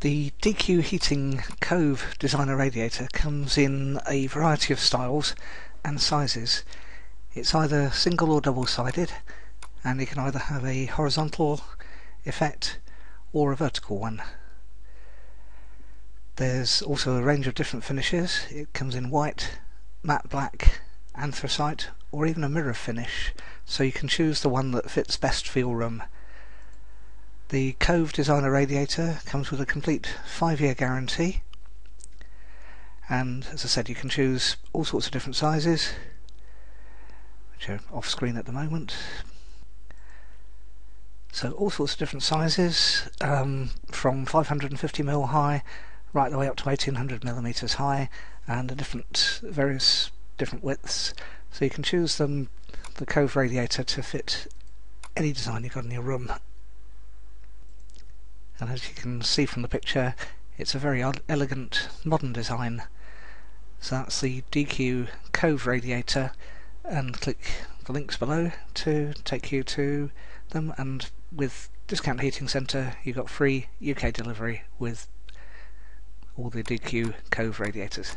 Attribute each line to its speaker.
Speaker 1: The DQ Heating Cove Designer radiator comes in a variety of styles and sizes. It's either single or double sided and you can either have a horizontal effect or a vertical one. There's also a range of different finishes. It comes in white, matte black, anthracite or even a mirror finish so you can choose the one that fits best for your room. The Cove Designer radiator comes with a complete 5 year guarantee. And as I said you can choose all sorts of different sizes which are off screen at the moment. So all sorts of different sizes um, from 550mm high right the way up to 1800mm high and different various different widths. So you can choose them the Cove radiator to fit any design you've got in your room and as you can see from the picture it's a very elegant modern design. So that's the DQ Cove radiator. And click the links below to take you to them. And with Discount Heating Centre you got free UK delivery with all the DQ Cove radiators.